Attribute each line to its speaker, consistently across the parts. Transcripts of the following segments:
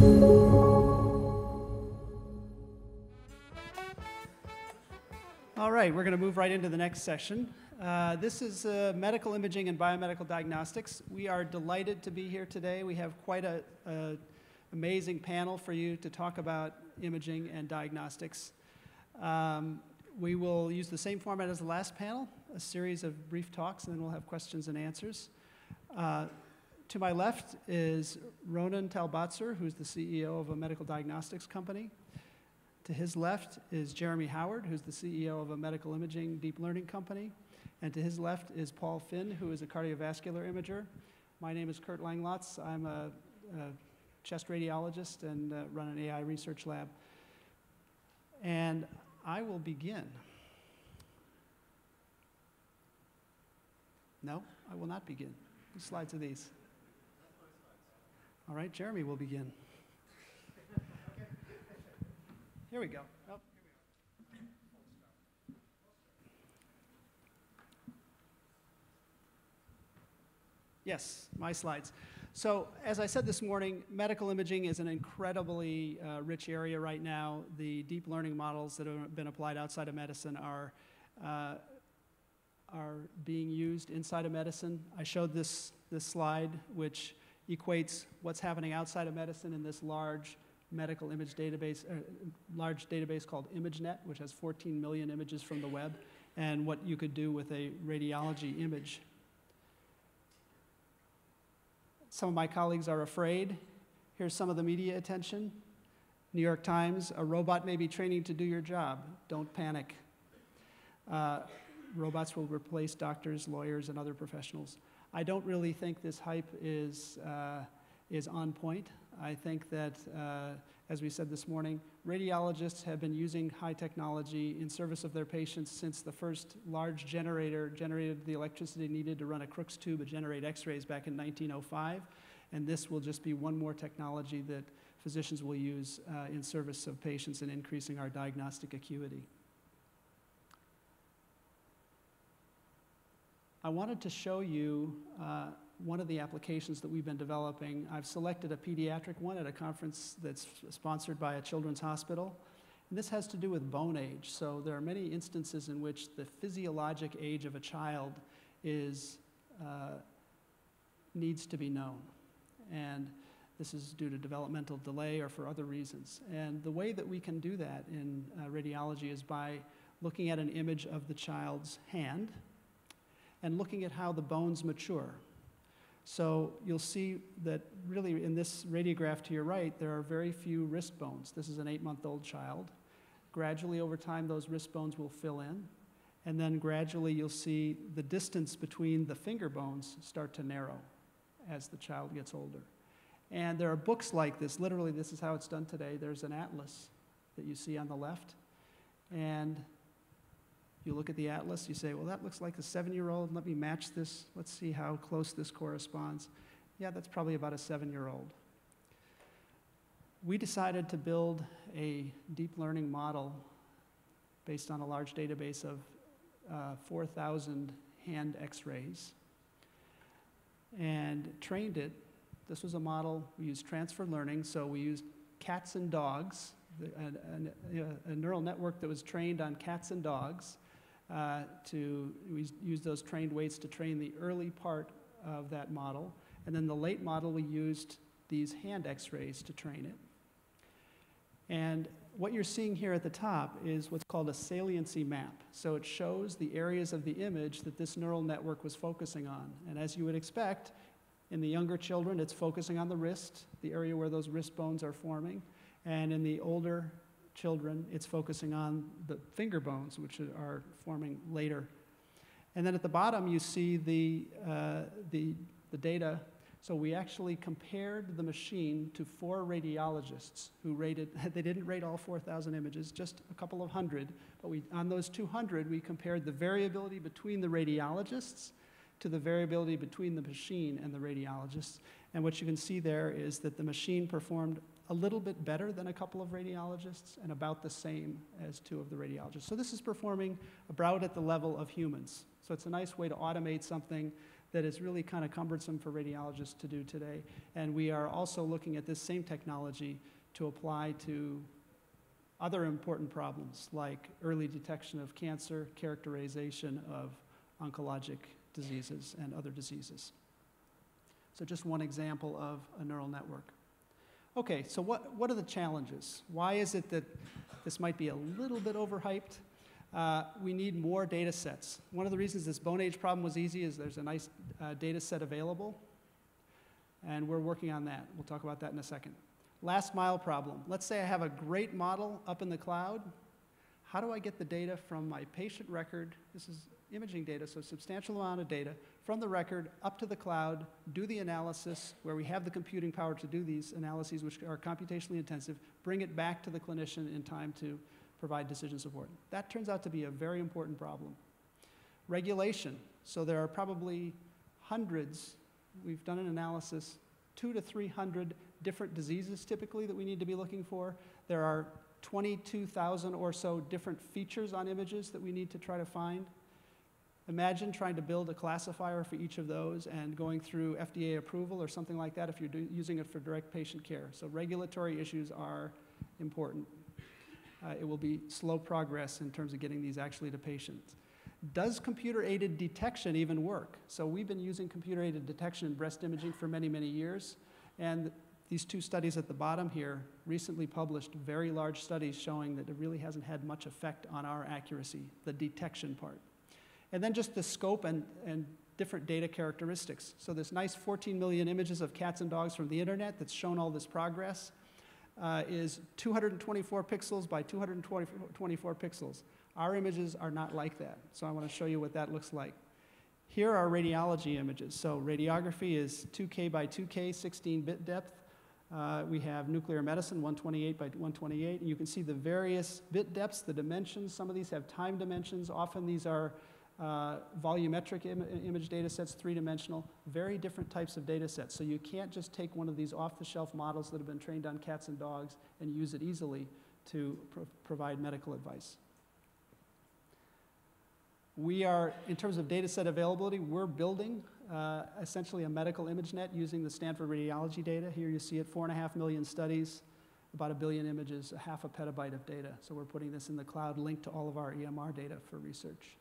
Speaker 1: All right, we're going to move right into the next session. Uh, this is uh, medical imaging and biomedical diagnostics. We are delighted to be here today. We have quite a, a amazing panel for you to talk about imaging and diagnostics. Um, we will use the same format as the last panel, a series of brief talks, and then we'll have questions and answers. Uh, to my left is Ronan Talbotzer, who's the CEO of a medical diagnostics company. To his left is Jeremy Howard, who's the CEO of a medical imaging deep learning company. And to his left is Paul Finn, who is a cardiovascular imager. My name is Kurt Langlotz. I'm a, a chest radiologist and uh, run an AI research lab. And I will begin. No, I will not begin. Slides are these? All right, Jeremy will begin. Here we go. Oh. Yes, my slides. So, as I said this morning, medical imaging is an incredibly uh, rich area right now. The deep learning models that have been applied outside of medicine are, uh, are being used inside of medicine. I showed this, this slide, which equates what's happening outside of medicine in this large medical image database, uh, large database called ImageNet, which has 14 million images from the web, and what you could do with a radiology image. Some of my colleagues are afraid. Here's some of the media attention. New York Times, a robot may be training to do your job. Don't panic. Uh, robots will replace doctors, lawyers, and other professionals. I don't really think this hype is, uh, is on point. I think that, uh, as we said this morning, radiologists have been using high technology in service of their patients since the first large generator generated the electricity needed to run a Crookes tube to generate x-rays back in 1905. And this will just be one more technology that physicians will use uh, in service of patients and increasing our diagnostic acuity. I wanted to show you uh, one of the applications that we've been developing. I've selected a pediatric one at a conference that's sponsored by a children's hospital. And this has to do with bone age. So there are many instances in which the physiologic age of a child is, uh, needs to be known. And this is due to developmental delay or for other reasons. And the way that we can do that in uh, radiology is by looking at an image of the child's hand and looking at how the bones mature. So you'll see that really in this radiograph to your right, there are very few wrist bones. This is an eight-month-old child. Gradually over time, those wrist bones will fill in. And then gradually you'll see the distance between the finger bones start to narrow as the child gets older. And there are books like this. Literally, this is how it's done today. There's an atlas that you see on the left. And you look at the atlas, you say, well, that looks like a seven year old. Let me match this. Let's see how close this corresponds. Yeah, that's probably about a seven year old. We decided to build a deep learning model based on a large database of uh, 4,000 hand x rays and trained it. This was a model, we used transfer learning, so we used cats and dogs, a, a, a neural network that was trained on cats and dogs uh, to we use those trained weights to train the early part of that model. And then the late model, we used these hand x-rays to train it. And what you're seeing here at the top is what's called a saliency map. So it shows the areas of the image that this neural network was focusing on. And as you would expect, in the younger children, it's focusing on the wrist, the area where those wrist bones are forming. And in the older children, it's focusing on the finger bones, which are forming later. And then at the bottom, you see the, uh, the, the data. So we actually compared the machine to four radiologists who rated, they didn't rate all 4,000 images, just a couple of hundred. But we, on those 200, we compared the variability between the radiologists to the variability between the machine and the radiologists. And what you can see there is that the machine performed a little bit better than a couple of radiologists and about the same as two of the radiologists. So this is performing about at the level of humans. So it's a nice way to automate something that is really kind of cumbersome for radiologists to do today. And we are also looking at this same technology to apply to other important problems like early detection of cancer, characterization of oncologic diseases and other diseases. So just one example of a neural network. Okay, so what, what are the challenges? Why is it that this might be a little bit overhyped? Uh, we need more data sets. One of the reasons this bone age problem was easy is there's a nice uh, data set available, and we're working on that. We'll talk about that in a second. Last mile problem. Let's say I have a great model up in the cloud. How do I get the data from my patient record? This is imaging data, so substantial amount of data from the record up to the cloud, do the analysis where we have the computing power to do these analyses, which are computationally intensive, bring it back to the clinician in time to provide decision support. That turns out to be a very important problem. Regulation. So there are probably hundreds, we've done an analysis, two to 300 different diseases typically that we need to be looking for. There are 22,000 or so different features on images that we need to try to find. Imagine trying to build a classifier for each of those and going through FDA approval or something like that if you're do, using it for direct patient care. So regulatory issues are important. Uh, it will be slow progress in terms of getting these actually to patients. Does computer-aided detection even work? So we've been using computer-aided detection in breast imaging for many, many years. And these two studies at the bottom here recently published very large studies showing that it really hasn't had much effect on our accuracy, the detection part. And then just the scope and, and different data characteristics. So this nice 14 million images of cats and dogs from the internet that's shown all this progress uh, is 224 pixels by 224 pixels. Our images are not like that. So I want to show you what that looks like. Here are radiology images. So radiography is 2K by 2K, 16-bit depth. Uh, we have nuclear medicine, 128 by 128, and you can see the various bit depths, the dimensions. Some of these have time dimensions. Often these are uh, volumetric Im image data sets, three-dimensional, very different types of data sets. So you can't just take one of these off-the-shelf models that have been trained on cats and dogs and use it easily to pro provide medical advice. We are, in terms of data set availability, we're building uh, essentially a medical image net using the Stanford radiology data. Here you see it, four and a half million studies, about a billion images, a half a petabyte of data. So we're putting this in the cloud linked to all of our EMR data for research.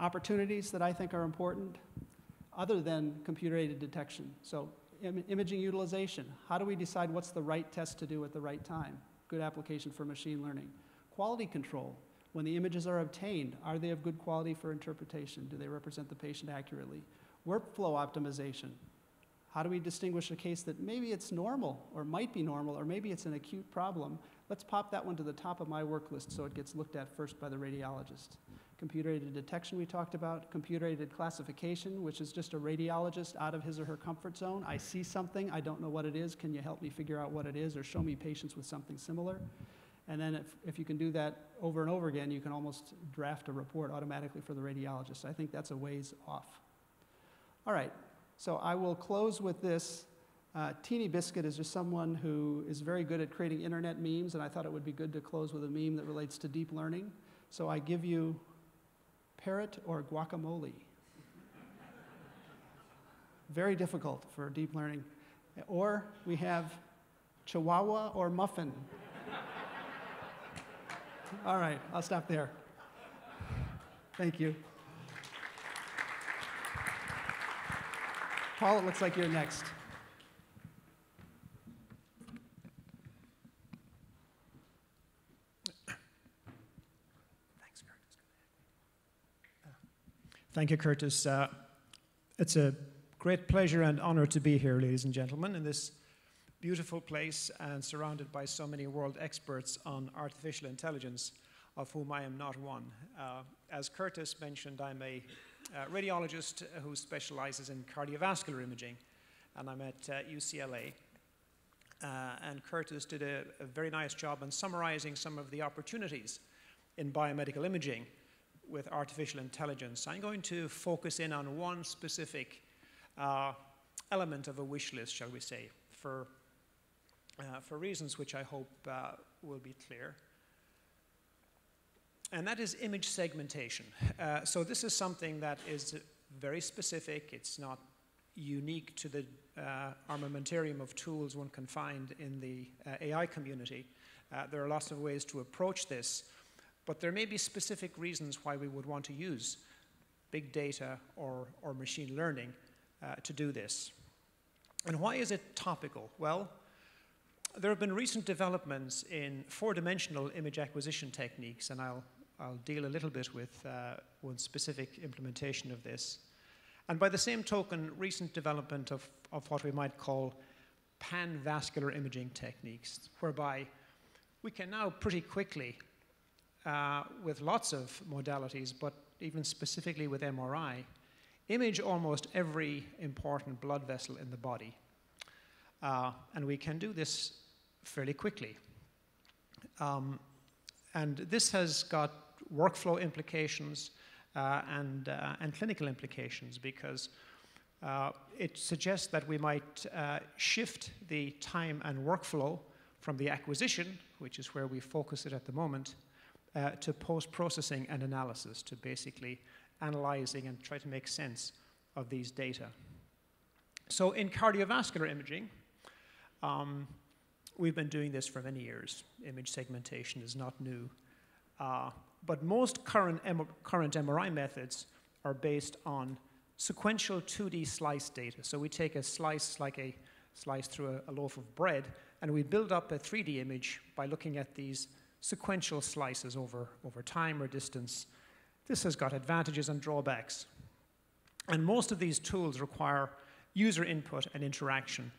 Speaker 1: Opportunities that I think are important, other than computer-aided detection. So Im imaging utilization. How do we decide what's the right test to do at the right time? Good application for machine learning. Quality control. When the images are obtained, are they of good quality for interpretation? Do they represent the patient accurately? Workflow optimization. How do we distinguish a case that maybe it's normal or might be normal or maybe it's an acute problem? Let's pop that one to the top of my work list so it gets looked at first by the radiologist. Computer-aided detection we talked about, computer-aided classification, which is just a radiologist out of his or her comfort zone. I see something, I don't know what it is, can you help me figure out what it is or show me patients with something similar? And then if, if you can do that over and over again, you can almost draft a report automatically for the radiologist. I think that's a ways off. All right, so I will close with this. Uh, Teeny Biscuit is just someone who is very good at creating internet memes, and I thought it would be good to close with a meme that relates to deep learning. So I give you parrot or guacamole. very difficult for deep learning. Or we have chihuahua or muffin. All right, I'll stop there. Thank you. Paul, it looks like you're next.
Speaker 2: Thanks, Curtis. Thank you, Curtis. Uh, it's a great pleasure and honor to be here, ladies and gentlemen, in this beautiful place and surrounded by so many world experts on artificial intelligence, of whom I am not one. Uh, as Curtis mentioned, I'm a uh, radiologist who specializes in cardiovascular imaging, and I'm at uh, UCLA. Uh, and Curtis did a, a, very nice job in summarizing some of the opportunities in biomedical imaging with artificial intelligence. I'm going to focus in on one specific uh, element of a wish list, shall we say, for uh, for reasons which I hope uh, will be clear. and that is image segmentation. Uh, so this is something that is very specific. It's not unique to the uh, armamentarium of tools one can find in the uh, AI community. There are lots of ways to approach this, but there may be specific reasons why we would want to use big data or, or machine learning uh, to do this. And why is it topical? Well, there have been recent developments in four-dimensional image acquisition techniques, and I'll, I'll deal a little bit with uh, one specific implementation of this. And by the same token, recent development of, of what we might call pan-vascular imaging techniques, whereby we can now pretty quickly, uh, with lots of modalities, but even specifically with MRI, image almost every important blood vessel in the body. Uh, and we can do this fairly quickly. Um, and this has got workflow implications uh, and, uh, and clinical implications because uh, it suggests that we might uh, shift the time and workflow from the acquisition, which is where we focus it at the moment, uh, to post processing and analysis, to basically analyzing and try to make sense of these data. So, in cardiovascular imaging, um, we've been doing this for many years. Image segmentation is not new. Uh, but most current, M current MRI methods are based on sequential 2D slice data. So we take a slice like a slice through a, a loaf of bread, and we build up a 3D image by looking at these sequential slices over, over time or distance. This has got advantages and drawbacks. And most of these tools require user input and interaction,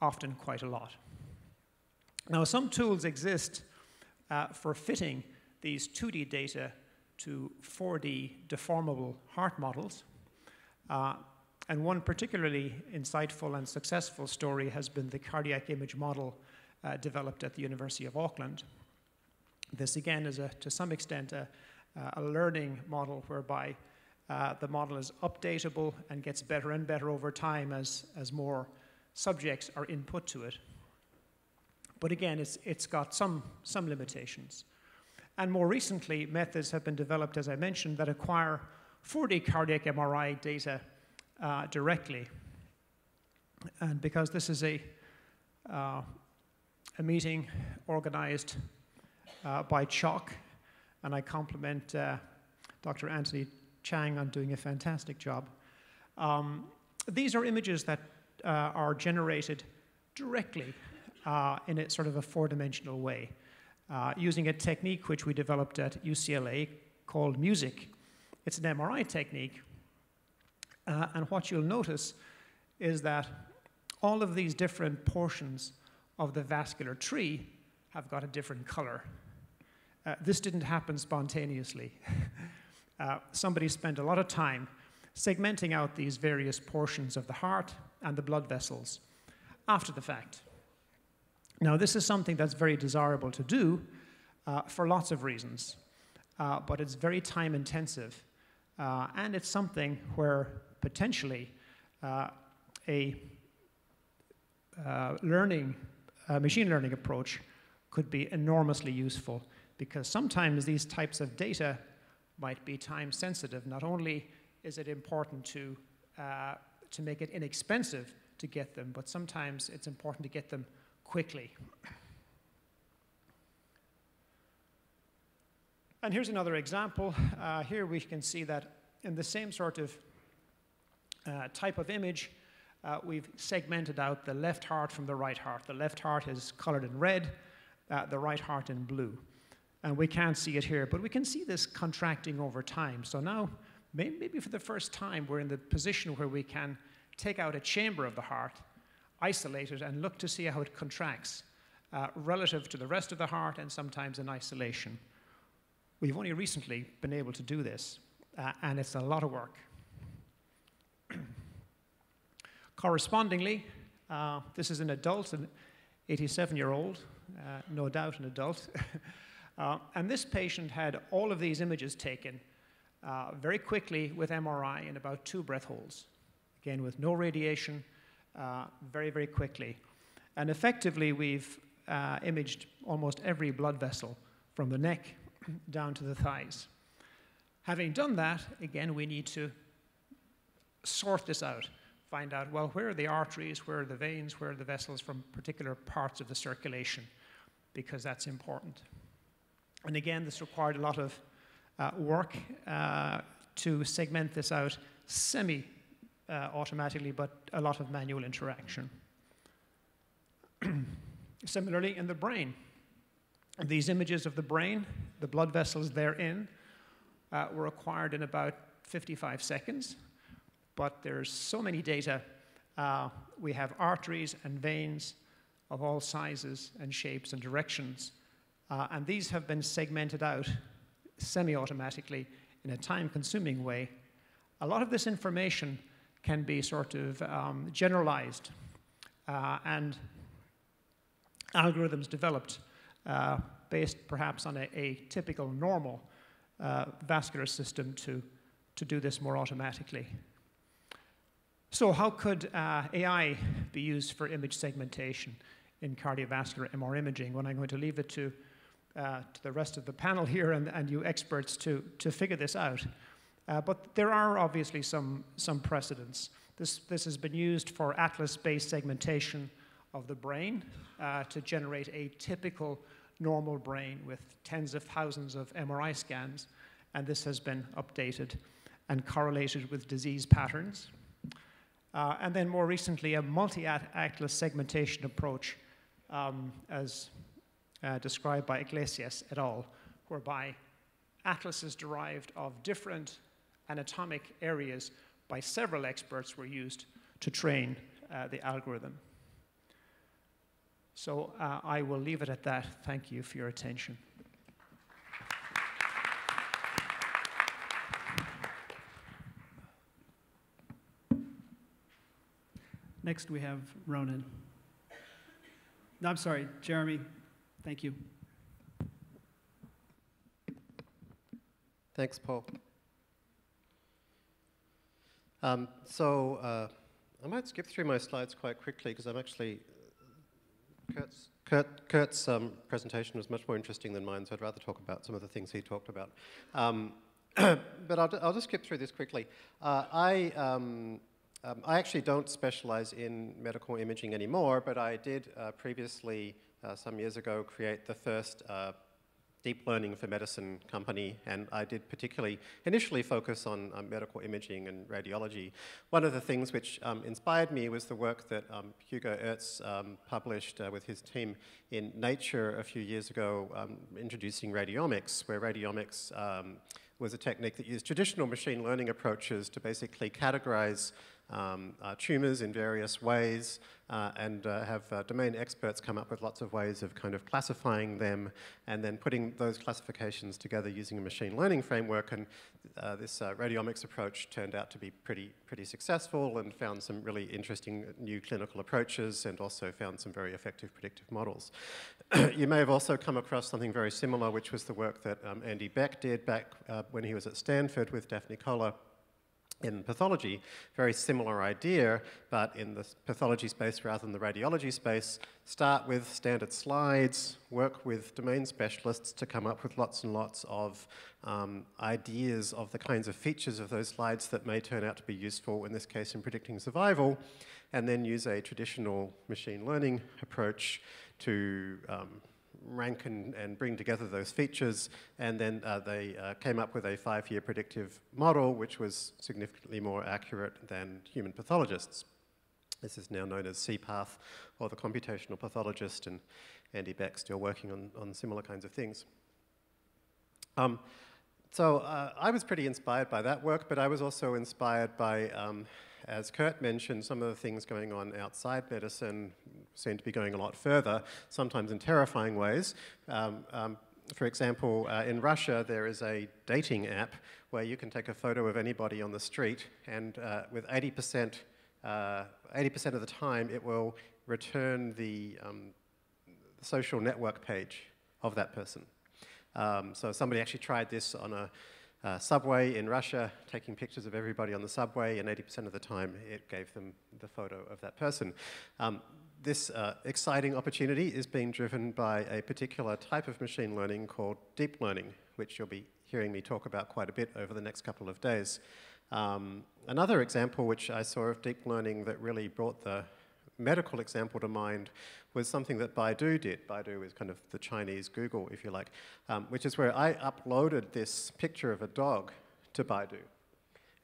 Speaker 2: often quite a lot. Now, some tools exist uh, for fitting these 2D data to 4D deformable heart models. Uh, and one particularly insightful and successful story has been the cardiac image model uh, developed at the University of Auckland. This, again, is a, to some extent a, a learning model whereby uh, the model is updatable and gets better and better over time as, as more subjects are input to it. But again, it's, it's got some, some limitations. And more recently, methods have been developed, as I mentioned, that acquire 4D cardiac MRI data uh, directly. And because this is a, uh, a meeting organized uh, by CHOC, and I compliment uh, Dr. Anthony Chang on doing a fantastic job. Um, these are images that uh, are generated directly uh, in a sort of a four-dimensional way, uh, using a technique which we developed at UCLA called MUSIC. It's an MRI technique, and what you'll notice is that all of these different portions of the vascular tree have got a different color. Uh, this didn't happen spontaneously. uh, somebody spent a lot of time segmenting out these various portions of the heart and the blood vessels after the fact. Now, this is something that's very desirable to do uh, for lots of reasons, uh, but it's very time intensive, uh, and it's something where potentially uh, a learning, machine learning approach could be enormously useful because sometimes these types of data might be time sensitive. Not only is it important to, uh, to make it inexpensive to get them, but sometimes it's important to get them quickly. And here's another example. Uh, here we can see that in the same sort of uh, type of image, uh, we've segmented out the left heart from the right heart. The left heart is colored in red, uh, the right heart in blue. And we can't see it here, but we can see this contracting over time. So now, maybe for the first time, we're in the position where we can take out a chamber of the heart, isolate it, and look to see how it contracts uh, relative to the rest of the heart and sometimes in isolation. We've only recently been able to do this, uh, and it's a lot of work. Correspondingly, uh, this is an adult, an 87 year old, uh, no doubt an adult. Uh, and this patient had all of these images taken uh, very quickly with MRI in about two breath holds. Again, with no radiation, uh, very, very quickly. And effectively, we've uh, imaged almost every blood vessel from the neck down to the thighs. Having done that, again, we need to sort this out. Find out, well, where are the arteries, where are the veins, where are the vessels from particular parts of the circulation, because that's important. And again, this required a lot of uh, work uh, to segment this out semi uh, automatically, but a lot of manual interaction. Similarly, in the brain, these images of the brain, the blood vessels therein, uh, were acquired in about 55 seconds, but there's so many data. Uh, we have arteries and veins of all sizes and shapes and directions, uh, and these have been segmented out semi-automatically in a time-consuming way. A lot of this information can be sort of um, generalized uh, and algorithms developed uh, based perhaps on a, a typical normal uh, vascular system to, to do this more automatically. So how could uh, AI be used for image segmentation in cardiovascular MR imaging? When I'm going to leave it to, uh, to the rest of the panel here and, and you experts to, to figure this out. Uh, but there are obviously some, some precedents. This, this has been used for atlas-based segmentation of the brain uh, to generate a typical normal brain with tens of thousands of MRI scans, and this has been updated and correlated with disease patterns. Uh, and then more recently, a multi-atlas segmentation approach um, as uh, described by Iglesias et al., whereby atlases derived of different anatomic areas by several experts were used to train uh, the algorithm. So uh, I will leave it at that. Thank you for your attention.
Speaker 1: Next, we have Ronan. No, I'm sorry, Jeremy. Thank you.
Speaker 3: Thanks, Paul. Um, so uh, I might skip through my slides quite quickly because I'm actually Kurt's, Kurt, Kurt's um, presentation was much more interesting than mine, so I'd rather talk about some of the things he talked about. Um, but I'll, I'll, just skip through this quickly. Uh, I, um, um, I actually don't specialize in medical imaging anymore, but I did uh, previously, uh, some years ago, create the first uh, deep learning for medicine company, and I did particularly initially focus on um, medical imaging and radiology. One of the things which um, inspired me was the work that um, Hugo Aerts um, published uh, with his team in Nature a few years ago, um, introducing radiomics, where radiomics was a technique that used traditional machine learning approaches to basically categorize um, uh, tumors in various ways uh, and uh, have uh, domain experts come up with lots of ways of kind of classifying them and then putting those classifications together using a machine learning framework. And uh, this uh, radiomics approach turned out to be pretty, pretty successful and found some really interesting new clinical approaches and also found some very effective predictive models. you may have also come across something very similar, which was the work that um, Andy Beck did back when he was at Stanford with Daphne Koller in pathology, very similar idea, but in the pathology space rather than the radiology space, start with standard slides, work with domain specialists to come up with lots and lots of um, ideas of the kinds of features of those slides that may turn out to be useful, in this case in predicting survival, and then use a traditional machine learning approach to um, rank and, and bring together those features. And then uh, they uh, came up with a five-year predictive model, which was significantly more accurate than human pathologists. This is now known as CPath, or the computational pathologist, and Andy Beck still working on, on similar kinds of things. Um, so uh, I was pretty inspired by that work, but I was also inspired by um, as Kurt mentioned, some of the things going on outside medicine seem to be going a lot further, sometimes in terrifying ways. Um, um, for example, uh, in Russia, there is a dating app where you can take a photo of anybody on the street, and uh, with 80%, 80% uh, of the time, it will return the, um, social network page of that person. Um, so somebody actually tried this on a uh, subway in Russia, taking pictures of everybody on the subway, and 80% of the time it gave them the photo of that person. Um, this uh, exciting opportunity is being driven by a particular type of machine learning called deep learning, which you'll be hearing me talk about quite a bit over the next couple of days. Um, another example which I saw of deep learning that really brought the medical example to mind was something that Baidu did. Baidu is kind of the Chinese Google, if you like, um, which is where I uploaded this picture of a dog to Baidu.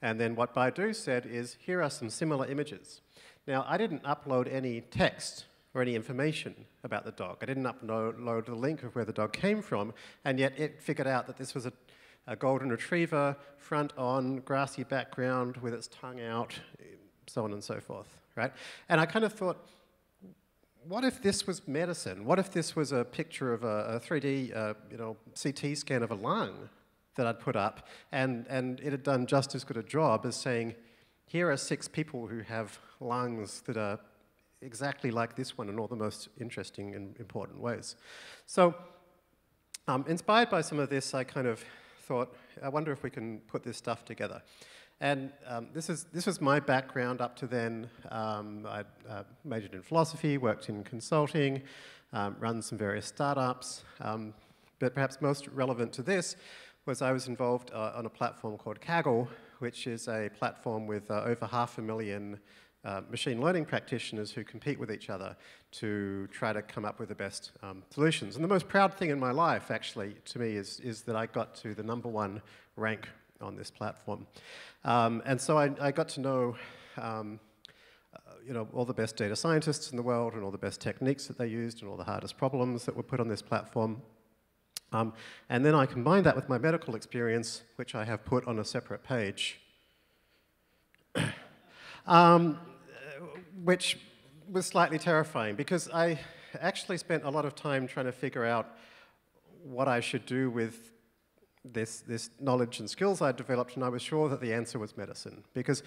Speaker 3: And then what Baidu said is, here are some similar images. Now, I didn't upload any text or any information about the dog. I didn't upload the link of where the dog came from, and yet it figured out that this was a, a golden retriever, front on, grassy background with its tongue out, so on and so forth, right? And I kind of thought, what if this was medicine? What if this was a picture of a, a 3D, uh, you know, CT scan of a lung that I'd put up, and, and it had done just as good a job as saying, here are six people who have lungs that are exactly like this one in all the most interesting and important ways. So, um, inspired by some of this, I kind of thought, I wonder if we can put this stuff together. And um, this, is, this was my background up to then. Um, I uh, majored in philosophy, worked in consulting, um, run some various startups. Um, but perhaps most relevant to this was I was involved uh, on a platform called Kaggle, which is a platform with uh, over half a million uh, machine learning practitioners who compete with each other to try to come up with the best um, solutions. And the most proud thing in my life, actually, to me, is, is that I got to the number one rank on this platform. Um, and so I, I, got to know um, uh, you know, all the best data scientists in the world and all the best techniques that they used and all the hardest problems that were put on this platform. Um, and then I combined that with my medical experience, which I have put on a separate page, um, which was slightly terrifying because I actually spent a lot of time trying to figure out what I should do with this, this knowledge and skills I developed, and I was sure that the answer was medicine. Because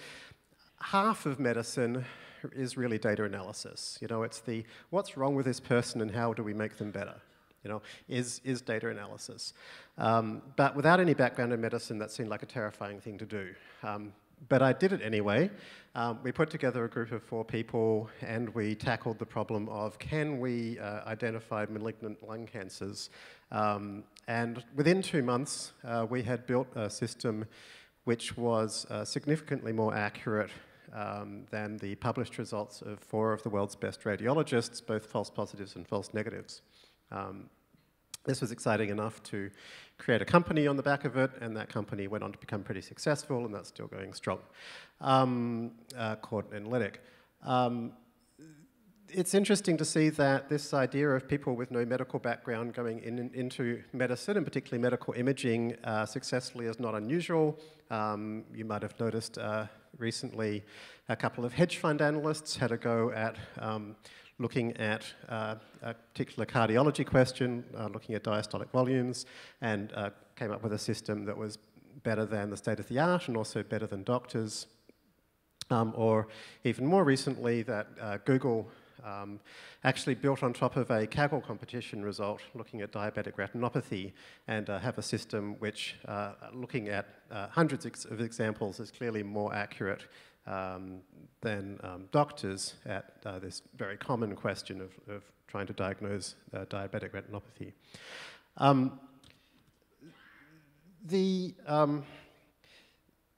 Speaker 3: half of medicine is really data analysis. You know, it's the what's wrong with this person and how do we make them better? You know, is, is data analysis. Um, but without any background in medicine, that seemed like a terrifying thing to do. Um, but I did it anyway. Um, we put together a group of four people and we tackled the problem of can we uh, identify malignant lung cancers um, and within two months, uh, we had built a system which was uh, significantly more accurate um, than the published results of four of the world's best radiologists, both false positives and false negatives. Um, this was exciting enough to create a company on the back of it, and that company went on to become pretty successful, and that's still going strong, um, uh, called Enlitic. Um, it's interesting to see that this idea of people with no medical background going in, in, into medicine, and particularly medical imaging, uh, successfully is not unusual. Um, you might have noticed uh, recently a couple of hedge fund analysts had a go at um, looking at uh, a particular cardiology question, uh, looking at diastolic volumes, and uh, came up with a system that was better than the state of the art and also better than doctors. Um, or even more recently, that uh, Google um, actually built on top of a Kaggle competition result looking at diabetic retinopathy and uh, have a system which, uh, looking at uh, hundreds of examples, is clearly more accurate um, than um, doctors at uh, this very common question of, of trying to diagnose uh, diabetic retinopathy. Um, the um,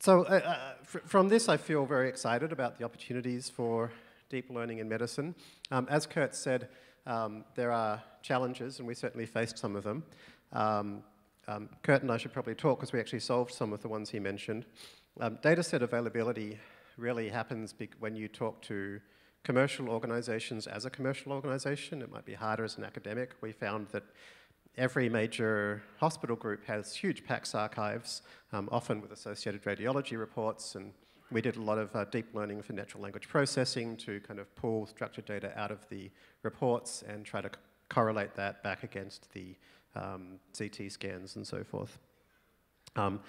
Speaker 3: so uh, from this, I feel very excited about the opportunities for deep learning in medicine. Um, as Kurt said, um, there are challenges, and we certainly faced some of them. Um, um Kurt and I should probably talk because we actually solved some of the ones he mentioned. Um, data set availability really happens when you talk to commercial organizations as a commercial organization. It might be harder as an academic. We found that every major hospital group has huge PACS archives, um, often with associated radiology reports and we did a lot of uh, deep learning for natural language processing to kind of pull structured data out of the reports and try to correlate that back against the um, CT scans and so forth. Um,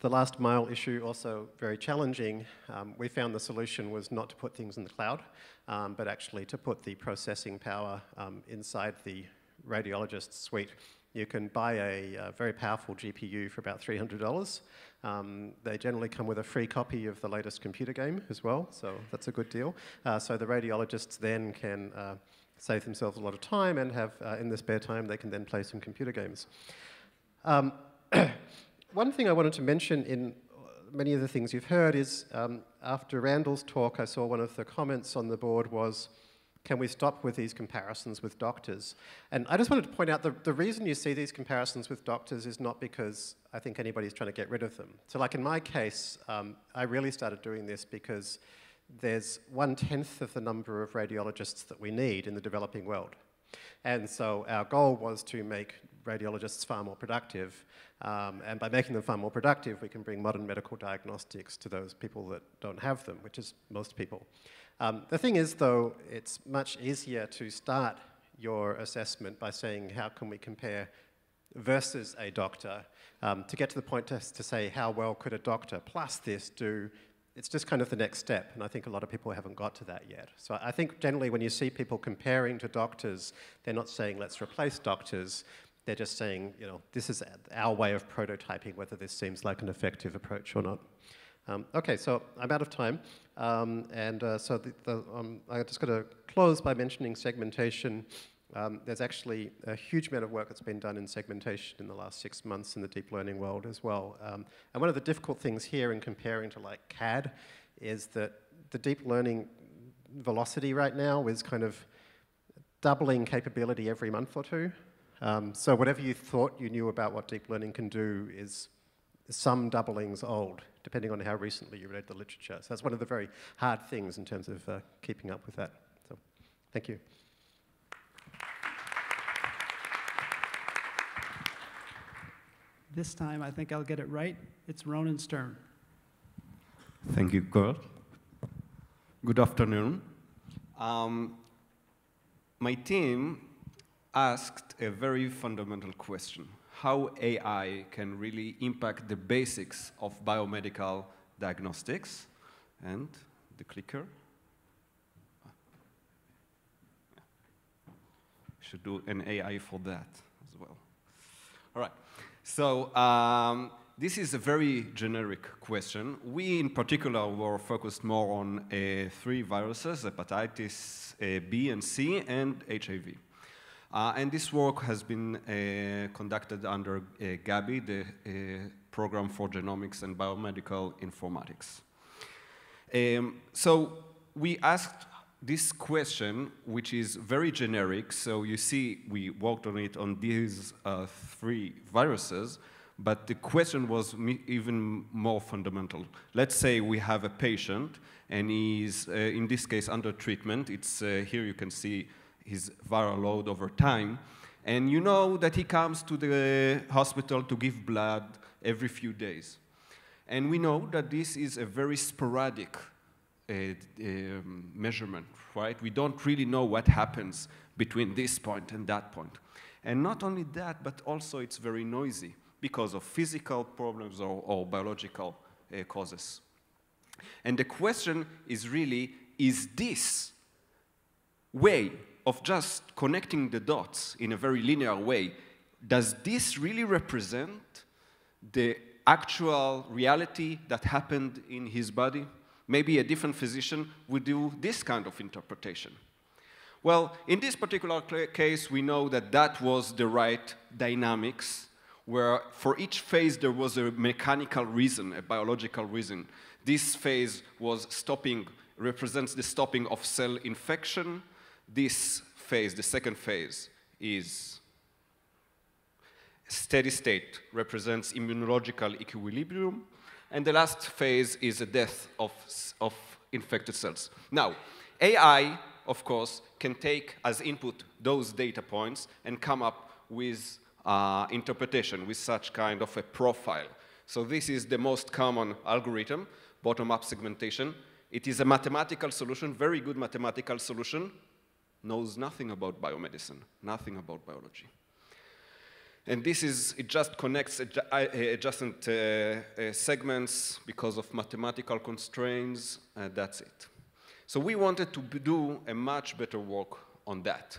Speaker 3: the last mile issue also very challenging. Um, we found the solution was not to put things in the cloud, um, but actually to put the processing power um, inside the radiologist's suite. You can buy a, a very powerful GPU for about $300. Um, they generally come with a free copy of the latest computer game as well, so that's a good deal. Uh, so the radiologists then can uh, save themselves a lot of time and have, uh, in their spare time, they can then play some computer games. Um, one thing I wanted to mention in many of the things you've heard is um, after Randall's talk, I saw one of the comments on the board was, can we stop with these comparisons with doctors? And I just wanted to point out the, the reason you see these comparisons with doctors is not because I think anybody's trying to get rid of them. So like in my case, um, I really started doing this because there's one-tenth of the number of radiologists that we need in the developing world. And so our goal was to make radiologists far more productive. Um, and by making them far more productive, we can bring modern medical diagnostics to those people that don't have them, which is most people. Um, the thing is, though, it's much easier to start your assessment by saying, how can we compare versus a doctor, um, to get to the point to, to say, how well could a doctor plus this do it's just kind of the next step, and I think a lot of people haven't got to that yet. So I think generally when you see people comparing to doctors, they're not saying let's replace doctors, they're just saying, you know, this is our way of prototyping whether this seems like an effective approach or not. Um, okay, so I'm out of time. Um, and uh, so the, the, um, I'm just going to close by mentioning segmentation. Um, there's actually a huge amount of work that's been done in segmentation in the last six months in the deep learning world as well. Um, and one of the difficult things here in comparing to like CAD is that the deep learning velocity right now is kind of doubling capability every month or two. Um, so whatever you thought you knew about what deep learning can do is some doublings old, depending on how recently you read the literature. So that's one of the very hard things in terms of uh, keeping up with that. So thank you.
Speaker 1: This time, I think I'll get it right. It's Ronan's turn.
Speaker 4: Thank you, Kurt. Good afternoon. Um, my team asked a very fundamental question how AI can really impact the basics of biomedical diagnostics. And the clicker. Should do an AI for that as well. All right. So um, this is a very generic question. We, in particular, were focused more on uh, three viruses, hepatitis uh, B and C, and HIV. Uh, and this work has been uh, conducted under uh, Gabi, the uh, Program for Genomics and Biomedical Informatics. Um, so we asked this question, which is very generic, so you see we worked on it on these uh, three viruses, but the question was even more fundamental. Let's say we have a patient, and he's, uh, in this case, under treatment. It's, here you can see his viral load over time. And you know that he comes to the hospital to give blood every few days. And we know that this is a very sporadic uh, um, measurement, right? We don't really know what happens between this point and that point. And not only that, but also it's very noisy because of physical problems or, or biological uh, causes. And the question is really, is this way of just connecting the dots in a very linear way, does this really represent the actual reality that happened in his body? Maybe a different physician would do this kind of interpretation. Well, in this particular case, we know that that was the right dynamics, where for each phase there was a mechanical reason, a biological reason. This phase was stopping, represents the stopping of cell infection, this phase, the second phase, is steady state, represents immunological equilibrium, and the last phase is the death of, of infected cells. Now, AI, of course, can take as input those data points and come up with uh, interpretation with such kind of a profile. So this is the most common algorithm, bottom-up segmentation. It is a mathematical solution, very good mathematical solution, knows nothing about biomedicine, nothing about biology. And this is, it just connects adjacent uh, uh, segments because of mathematical constraints, and that's it. So we wanted to do a much better work on that.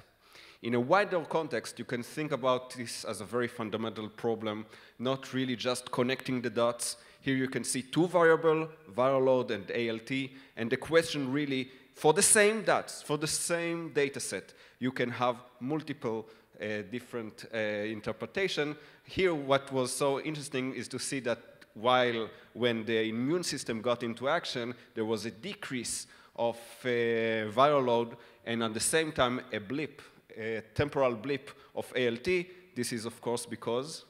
Speaker 4: In a wider context, you can think about this as a very fundamental problem, not really just connecting the dots. Here you can see two variable, viral load and ALT, and the question really for the same dots, for the same data set, you can have multiple uh, different uh, interpretation. Here, what was so interesting is to see that while when the immune system got into action, there was a decrease of uh, viral load, and at the same time, a blip, a temporal blip of ALT. This is, of course, because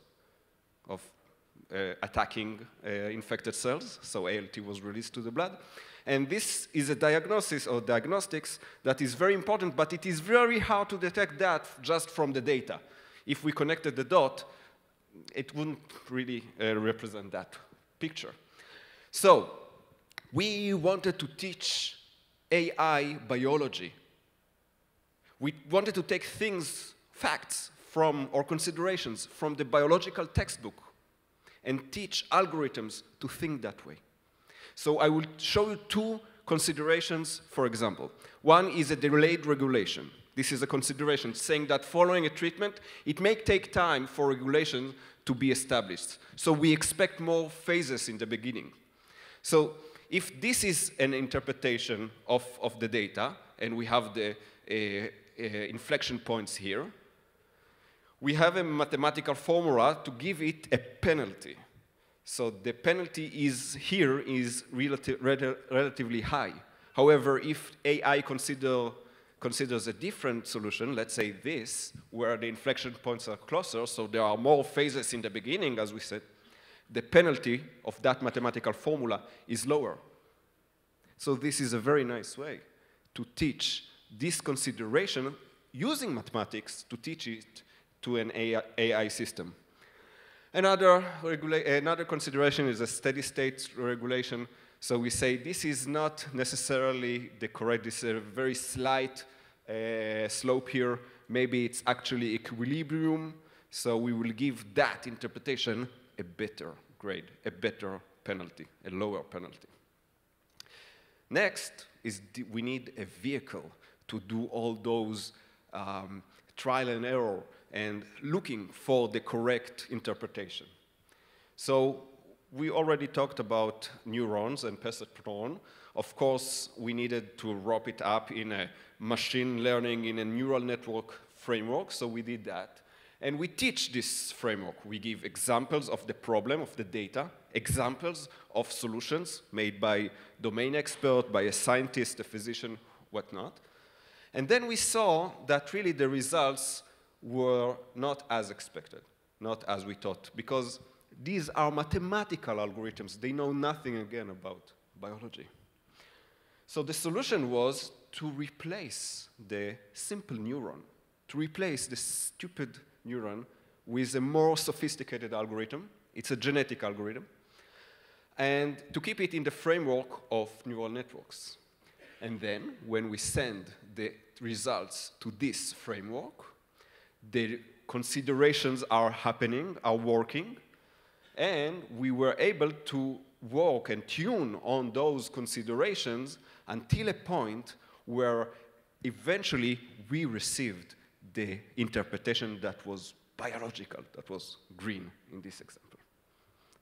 Speaker 4: of uh, attacking uh, infected cells, so ALT was released to the blood. And this is a diagnosis or diagnostics that is very important, but it is very hard to detect that just from the data. If we connected the dot, it wouldn't really uh, represent that picture. So we wanted to teach AI biology. We wanted to take things, facts from or considerations from the biological textbook and teach algorithms to think that way. So I will show you two considerations, for example. One is a delayed regulation. This is a consideration saying that following a treatment, it may take time for regulation to be established. So we expect more phases in the beginning. So if this is an interpretation of, of the data, and we have the uh, uh, inflection points here, we have a mathematical formula to give it a penalty. So the penalty is here is relati rel relatively high. However, if AI consider, considers a different solution, let's say this, where the inflection points are closer, so there are more phases in the beginning, as we said, the penalty of that mathematical formula is lower. So this is a very nice way to teach this consideration using mathematics to teach it to an AI, AI system. Another, another consideration is a steady state regulation. So we say this is not necessarily the correct, this is a very slight uh, slope here. Maybe it's actually equilibrium. So we will give that interpretation a better grade, a better penalty, a lower penalty. Next is we need a vehicle to do all those um, trial and error and looking for the correct interpretation. So we already talked about neurons and perceptron. Of course, we needed to wrap it up in a machine learning in a neural network framework, so we did that. And we teach this framework. We give examples of the problem, of the data, examples of solutions made by domain expert, by a scientist, a physician, whatnot. And then we saw that really the results were not as expected, not as we thought, because these are mathematical algorithms. They know nothing, again, about biology. So the solution was to replace the simple neuron, to replace the stupid neuron with a more sophisticated algorithm. It's a genetic algorithm. And to keep it in the framework of neural networks. And then, when we send the results to this framework, the considerations are happening, are working, and we were able to work and tune on those considerations until a point where eventually we received the interpretation that was biological, that was green in this example.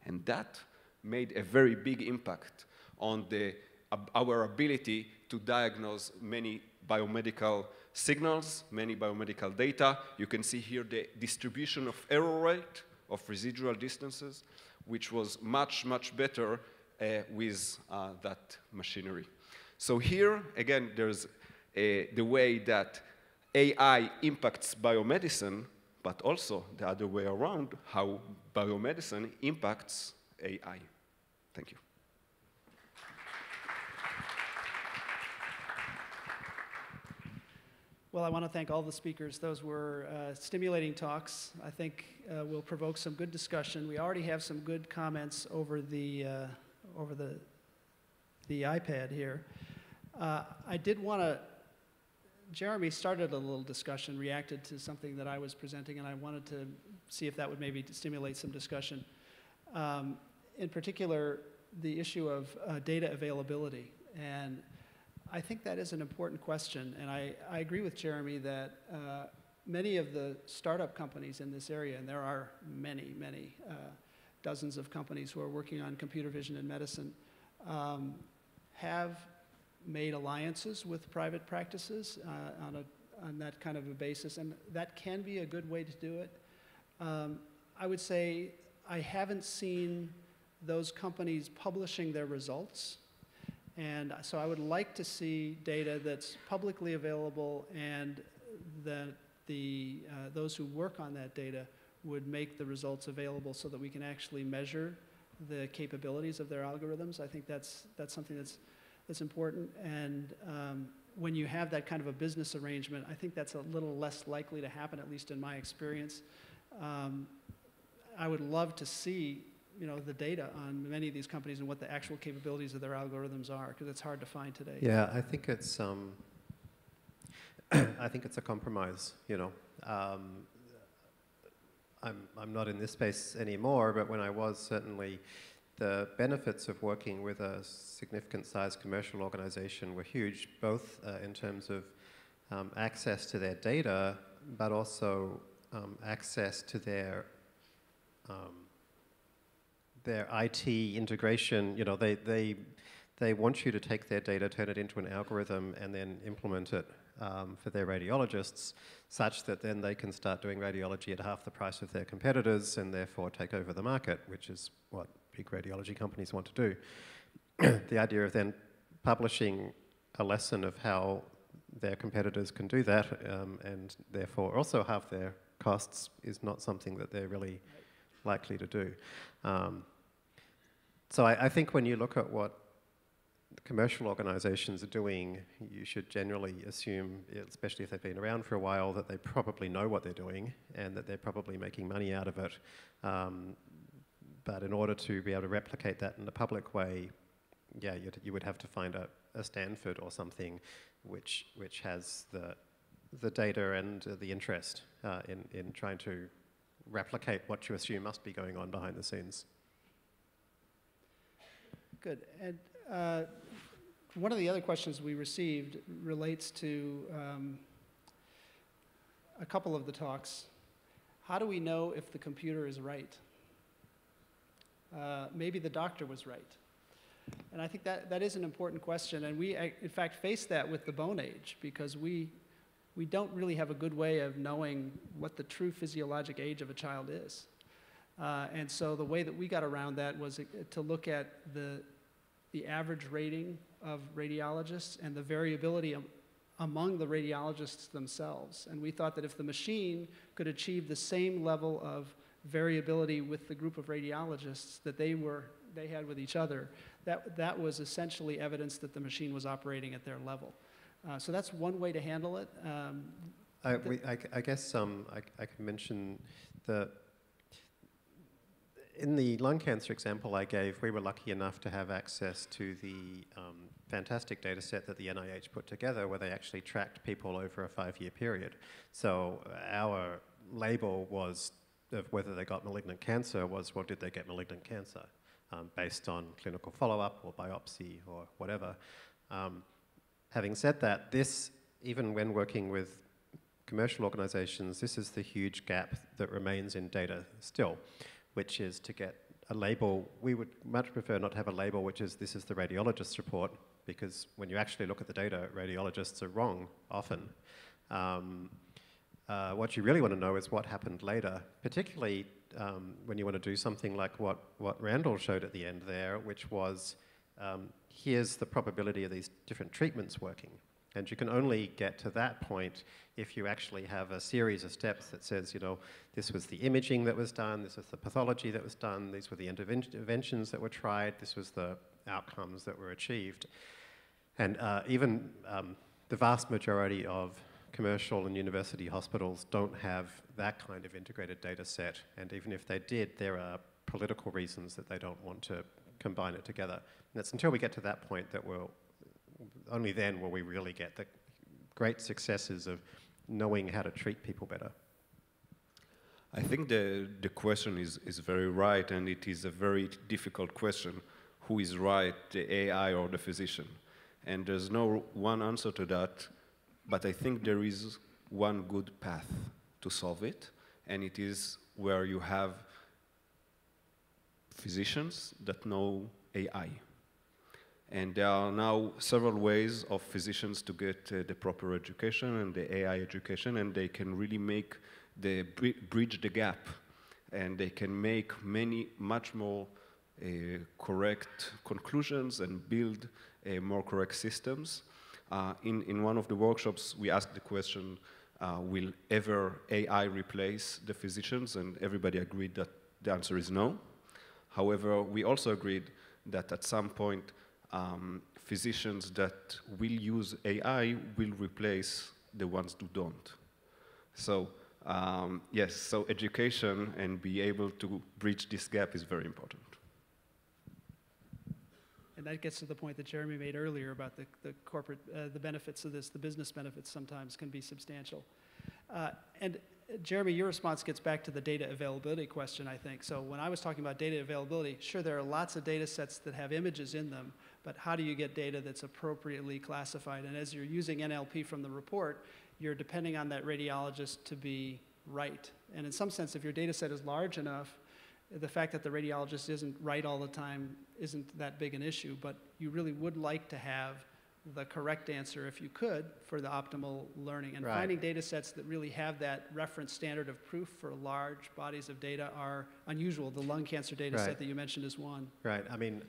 Speaker 4: And that made a very big impact on the, uh, our ability to diagnose many biomedical signals, many biomedical data. You can see here the distribution of error rate of residual distances, which was much, much better uh, with uh, that machinery. So here, again, there's a, the way that AI impacts biomedicine, but also the other way around, how biomedicine impacts AI. Thank you.
Speaker 1: Well, I want to thank all the speakers. Those were uh, stimulating talks. I think uh, will provoke some good discussion. We already have some good comments over the uh, over the the iPad here. Uh, I did want to. Jeremy started a little discussion, reacted to something that I was presenting, and I wanted to see if that would maybe stimulate some discussion. Um, in particular, the issue of uh, data availability and I think that is an important question, and I, I agree with Jeremy that uh, many of the startup companies in this area, and there are many, many uh, dozens of companies who are working on computer vision in medicine, um, have made alliances with private practices uh, on a on that kind of a basis, and that can be a good way to do it. Um, I would say I haven't seen those companies publishing their results. And so I would like to see data that's publicly available and that the, uh, those who work on that data would make the results available so that we can actually measure the capabilities of their algorithms. I think that's, that's something that's, that's important. And um, when you have that kind of a business arrangement, I think that's a little less likely to happen, at least in my experience. Um, I would love to see you know, the data on many of these companies and what the actual capabilities of their algorithms are, because it's hard to find today.
Speaker 3: Yeah, I think it's um, I think it's a compromise. You know, um, I'm I'm not in this space anymore, but when I was, certainly, the benefits of working with a significant size commercial organization were huge, both uh, in terms of um, access to their data, but also um, access to their um, their IT integration, you know, they, they, they want you to take their data, turn it into an algorithm, and then implement it um, for their radiologists, such that then they can start doing radiology at half the price of their competitors and therefore take over the market, which is what big radiology companies want to do. the idea of then publishing a lesson of how their competitors can do that um, and therefore also halve their costs is not something that they're really likely to do. Um, so I, I, think when you look at what commercial organizations are doing, you should generally assume, especially if they've been around for a while, that they probably know what they're doing and that they're probably making money out of it. Um, but in order to be able to replicate that in a public way, yeah, you would have to find a, a Stanford or something which, which has the, the data and uh, the interest uh, in, in trying to replicate what you assume must be going on behind the scenes.
Speaker 1: Good. And uh, one of the other questions we received relates to um, a couple of the talks. How do we know if the computer is right? Uh, maybe the doctor was right. And I think that, that is an important question. And we, in fact, face that with the bone age because we we don't really have a good way of knowing what the true physiologic age of a child is. Uh, and so the way that we got around that was to look at the, the average rating of radiologists and the variability among the radiologists themselves. And we thought that if the machine could achieve the same level of variability with the group of radiologists that they were they had with each other, that, that was essentially evidence that the machine was operating at their level. Uh, so that's one way to handle it. Um,
Speaker 3: I, we, I, I, guess um, I, I can mention that in the lung cancer example I gave, we were lucky enough to have access to the um, fantastic data set that the NIH put together where they actually tracked people over a five-year period. So our label was of whether they got malignant cancer was, well, did they get malignant cancer? Um, based on clinical follow-up or biopsy or whatever. Um, Having said that, this, even when working with commercial organizations, this is the huge gap that remains in data still, which is to get a label. We would much prefer not to have a label which is this is the radiologist's report, because when you actually look at the data, radiologists are wrong often. Um, uh, what you really want to know is what happened later, particularly um, when you want to do something like what, what Randall showed at the end there, which was um, here's the probability of these different treatments working. And you can only get to that point if you actually have a series of steps that says, you know, this was the imaging that was done, this was the pathology that was done, these were the interventions that were tried, this was the outcomes that were achieved. And uh, even um, the vast majority of commercial and university hospitals don't have that kind of integrated data set. And even if they did, there are political reasons that they don't want to combine it together. And it's until we get to that point that we'll, only then will we really get the great successes of knowing how to treat people better.
Speaker 4: I think the, the question is, is very right, and it is a very difficult question. Who is right, the AI or the physician? And there's no one answer to that, but I think there is one good path to solve it, and it is where you have physicians that know AI. And there are now several ways of physicians to get uh, the proper education and the AI education, and they can really make the bri- bridge the gap, and they can make many much more uh, correct conclusions and build uh, more correct systems. Uh, in, in one of the workshops, we asked the question, uh, will ever AI replace the physicians? And everybody agreed that the answer is no. However, we also agreed that at some point, um, physicians that will use AI will replace the ones who don't. So um, yes, so education and be able to bridge this gap is very important.
Speaker 1: And that gets to the point that Jeremy made earlier about the, the corporate, uh, the benefits of this, the business benefits sometimes can be substantial. Uh, and Jeremy, your response gets back to the data availability question, I think. So when I was talking about data availability, sure, there are lots of data sets that have images in them, but how do you get data that's appropriately classified? And as you're using NLP from the report, you're depending on that radiologist to be right. And in some sense, if your data set is large enough, the fact that the radiologist isn't right all the time isn't that big an issue, but you really would like to have the correct answer if you could for the optimal learning. And
Speaker 3: Right.
Speaker 1: finding data sets that really have that reference standard of proof for large bodies of data are unusual. The lung cancer data
Speaker 3: Right.
Speaker 1: set that you mentioned is one.
Speaker 3: Right. I mean,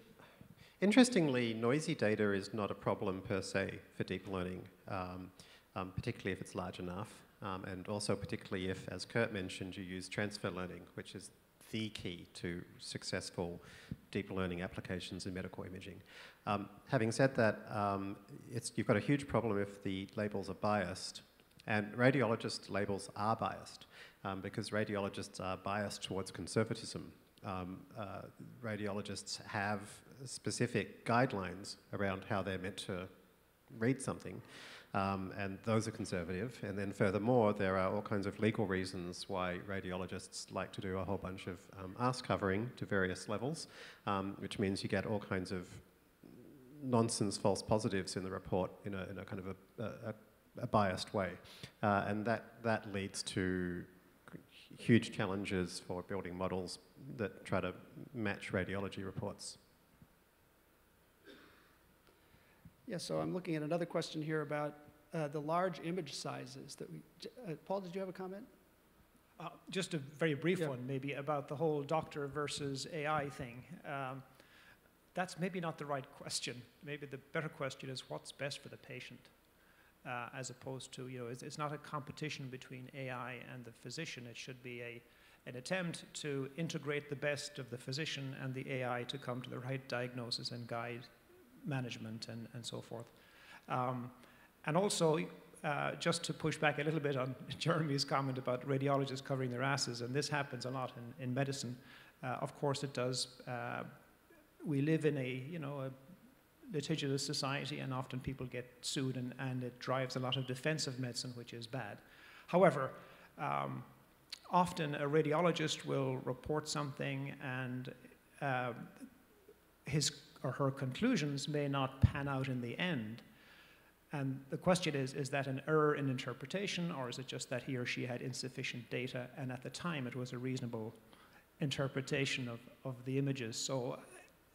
Speaker 3: interestingly, noisy data is not a problem per se for deep learning, um, um, particularly if it's large enough, um, and also particularly if, as Kurt mentioned, you use transfer learning, which is the key to successful deep learning applications in medical imaging. Um, having said that, um, you've got a huge problem if the labels are biased, and radiologist labels are biased um, because radiologists are biased towards conservatism. Um, uh, radiologists have specific guidelines around how they're meant to read something, um, and those are conservative. And then, furthermore, there are all kinds of legal reasons why radiologists like to do a whole bunch of um, arse covering to various levels, um, which means you get all kinds of nonsense false positives in the report in a, in a kind of a, a, a biased way. Uh, and that, that leads to huge challenges for building models that try to match radiology reports.
Speaker 1: Yeah, so I'm looking at another question here about uh, the large image sizes that we, uh, Paul, did you have a comment?
Speaker 2: Uh, just a very brief
Speaker 1: Yeah.
Speaker 2: one, maybe, about the whole doctor versus AI thing. Um, that's maybe not the right question. Maybe the better question is what's best for the patient, uh, as opposed to, you know, it's, it's not a competition between AI and the physician. It should be a, an attempt to integrate the best of the physician and the AI to come to the right diagnosis and guide management and, and so forth. Um, and also, uh, just to push back a little bit on Jeremy's comment about radiologists covering their asses, and this happens a lot in, in medicine. Uh, of course, it does. Uh, we live in a you know a litigious society, and often people get sued, and, and it drives a lot of defensive medicine, which is bad. However, um, often a radiologist will report something, and uh, his or her conclusions may not pan out in the end. And the question is is that an error in interpretation, or is it just that he or she had insufficient data and at the time it was a reasonable interpretation of, of the images? So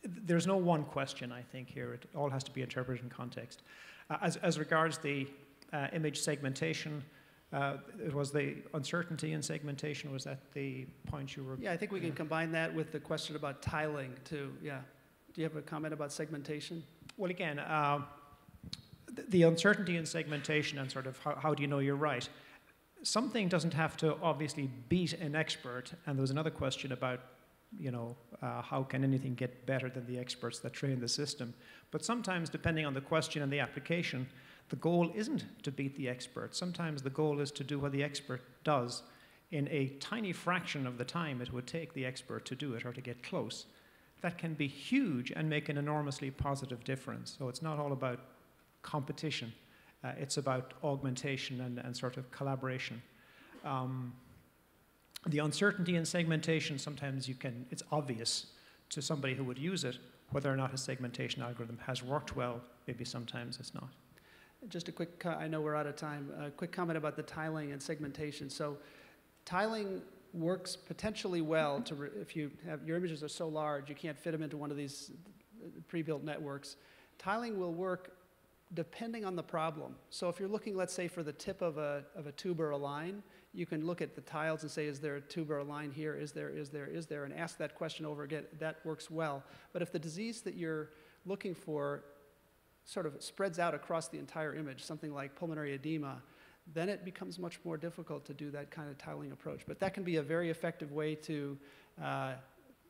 Speaker 2: there's no one question, I think, here. It all has to be interpreted in context. Uh, as, as regards the uh, image segmentation, uh, it was the uncertainty in segmentation, was that the point you were?
Speaker 1: Yeah, I think we can combine that with the question about tiling too, yeah. Do you have a comment about segmentation?
Speaker 2: Well, again, th- the uncertainty in segmentation and sort of how, how do you know you're right? Something doesn't have to obviously beat an expert. And there was another question about, you know, uh, how can anything get better than the experts that train the system? But sometimes, depending on the question and the application, the goal isn't to beat the expert. Sometimes the goal is to do what the expert does in a tiny fraction of the time it would take the expert to do it or to get close that can be huge and make an enormously positive difference. So it's not all about competition, uh, it's about augmentation and, and sort of collaboration. Um, the uncertainty in segmentation, sometimes you can, it's obvious to somebody who would use it whether or not a segmentation algorithm has worked well, maybe sometimes it's not.
Speaker 1: Just a quick, I know we're out of time, a quick comment about the tiling and segmentation. So tiling works potentially well to, if you have, your images are so large, you can't fit them into one of these uh, pre-built networks. Tiling will work depending on the problem. So if you're looking, let's say, for the tip of a, of a tube or a line, you can look at the tiles and say, is there a tube or a line here? Is there, is there, is there? And ask that question over again. That works well. But if the disease that you're looking for sort of spreads out across the entire image, something like pulmonary edema, then it becomes much more difficult to do that kind of tiling approach. But that can be a very effective way to, uh,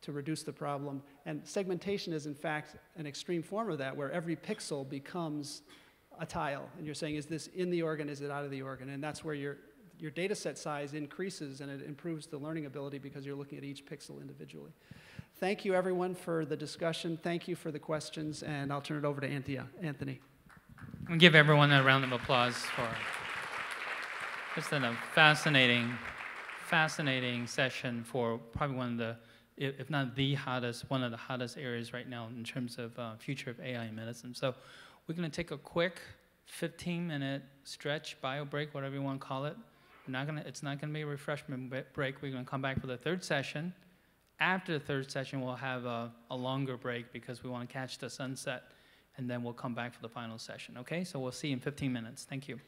Speaker 1: to reduce the problem. And segmentation is, in fact, an extreme form of that, where every pixel becomes a tile. And you're saying, is this in the organ, is it out of the organ? And that's where your, your data set size increases and it improves the learning ability because you're looking at each pixel individually. Thank you, everyone, for the discussion. Thank you for the questions. And I'll turn it over to Anthea. Anthony.
Speaker 5: We'll give everyone a round of applause for just a fascinating, fascinating session for probably one of the, if not the hottest, one of the hottest areas right now in terms of uh, future of AI in medicine. So we're going to take a quick 15-minute stretch, bio break, whatever you want to call it. We're not to, it's not going to be a refreshment break. We're going to come back for the third session. After the third session, we'll have a, a longer break because we want to catch the sunset, and then we'll come back for the final session. Okay? So we'll see you in 15 minutes. Thank you.